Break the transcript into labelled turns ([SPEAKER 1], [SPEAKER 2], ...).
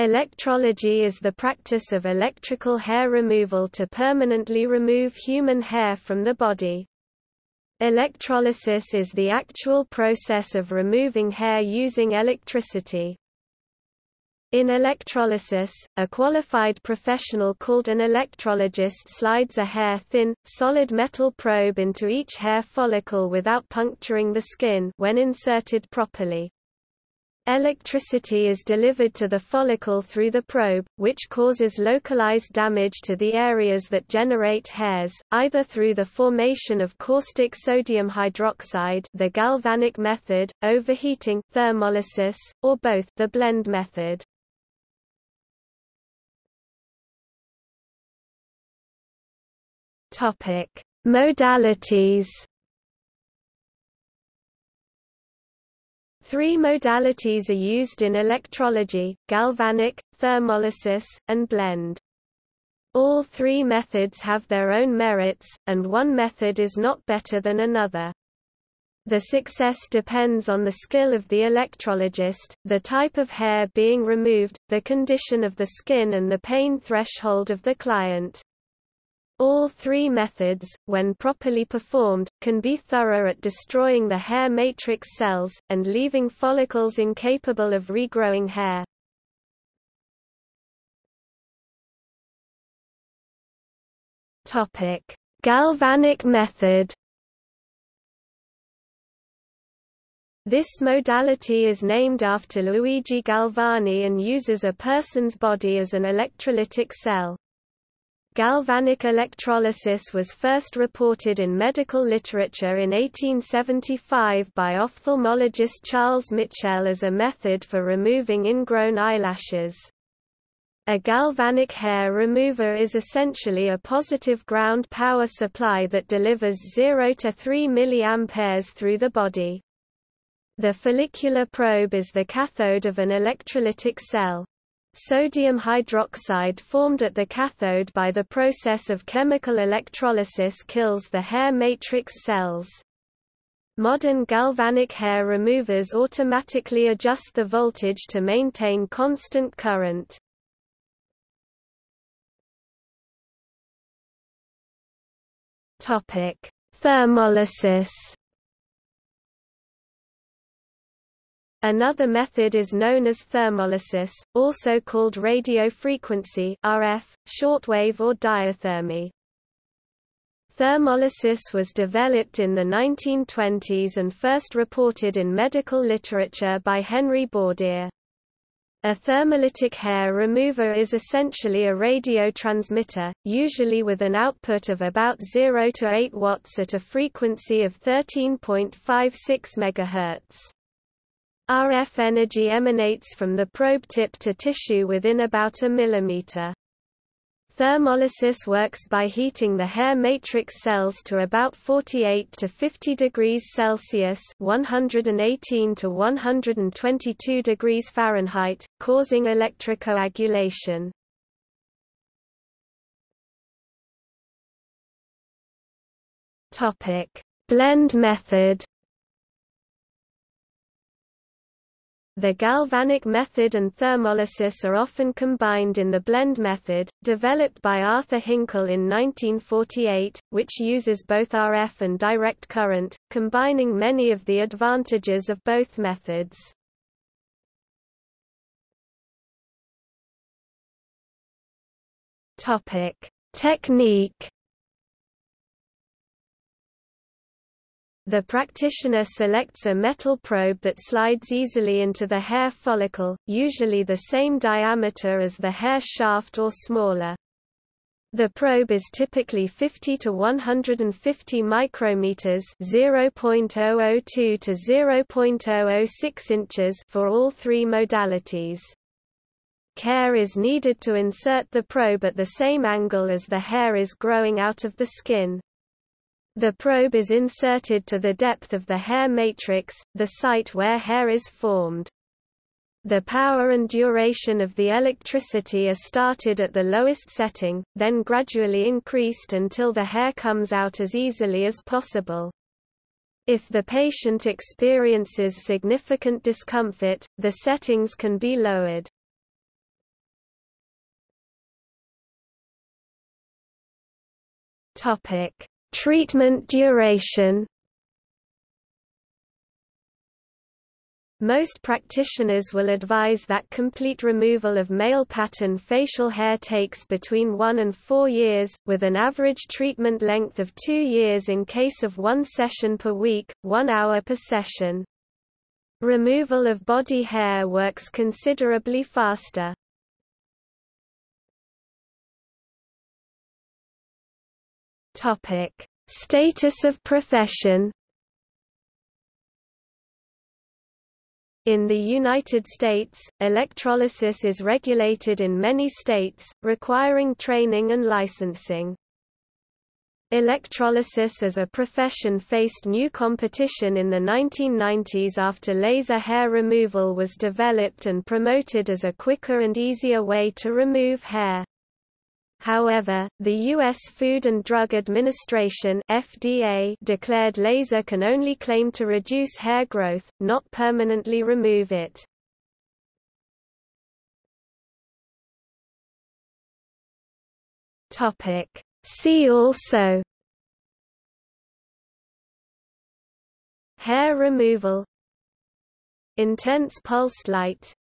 [SPEAKER 1] Electrology is the practice of electrical hair removal to permanently remove human hair from the body. Electrolysis is the actual process of removing hair using electricity. In electrolysis, a qualified professional called an electrologist slides a hair-thin, solid metal probe into each hair follicle without puncturing the skin when inserted properly. Electricity is delivered to the follicle through the probe, which causes localized damage to the areas that generate hairs, either through the formation of caustic sodium hydroxide the galvanic method, overheating thermolysis, or both the blend method. Modalities Three modalities are used in electrology, galvanic, thermolysis, and blend. All three methods have their own merits, and one method is not better than another. The success depends on the skill of the electrologist, the type of hair being removed, the condition of the skin and the pain threshold of the client. All three methods, when properly performed, can be thorough at destroying the hair matrix cells, and leaving follicles incapable of regrowing hair. Topic: Galvanic method This modality is named after Luigi Galvani and uses a person's body as an electrolytic cell. Galvanic electrolysis was first reported in medical literature in 1875 by ophthalmologist Charles Michel as a method for removing ingrown eyelashes. A galvanic hair remover is essentially a positive ground power supply that delivers 0 to 3 mA through the body. The follicular probe is the cathode of an electrolytic cell. Sodium hydroxide formed at the cathode by the process of chemical electrolysis kills the hair matrix cells. Modern galvanic hair removers automatically adjust the voltage to maintain constant current. Thermolysis Another method is known as thermolysis, also called radiofrequency RF, shortwave or diathermy. Thermolysis was developed in the 1920s and first reported in medical literature by Henry Bordier. A thermolytic hair remover is essentially a radio transmitter, usually with an output of about 0 to 8 watts at a frequency of 13.56 MHz. RF energy emanates from the probe tip to tissue within about a millimeter. Thermolysis works by heating the hair matrix cells to about 48 to 50 degrees Celsius (118 to 122 degrees Fahrenheit), causing electrocoagulation. Blend method. The galvanic method and thermolysis are often combined in the blend method, developed by Arthur Hinkel in 1948, which uses both RF and direct current, combining many of the advantages of both methods. Technique The practitioner selects a metal probe that slides easily into the hair follicle, usually the same diameter as the hair shaft or smaller. The probe is typically 50 to 150 micrometers (0.002 to 0.006 inches) for all three modalities. Care is needed to insert the probe at the same angle as the hair is growing out of the skin. The probe is inserted to the depth of the hair matrix, the site where hair is formed. The power and duration of the electricity are started at the lowest setting, then gradually increased until the hair comes out as easily as possible. If the patient experiences significant discomfort, the settings can be lowered. Treatment duration. Most practitioners will advise that complete removal of male pattern facial hair takes between 1 and 4 years, with an average treatment length of 2 years in case of one session per week, 1 hour per session. Removal of body hair works considerably faster. Status of profession In the United States, electrolysis is regulated in many states, requiring training and licensing. Electrolysis as a profession faced new competition in the 1990s after laser hair removal was developed and promoted as a quicker and easier way to remove hair. However, the U.S. Food and Drug Administration FDA declared laser can only claim to reduce hair growth, not permanently remove it. See also Hair removal Intense pulsed light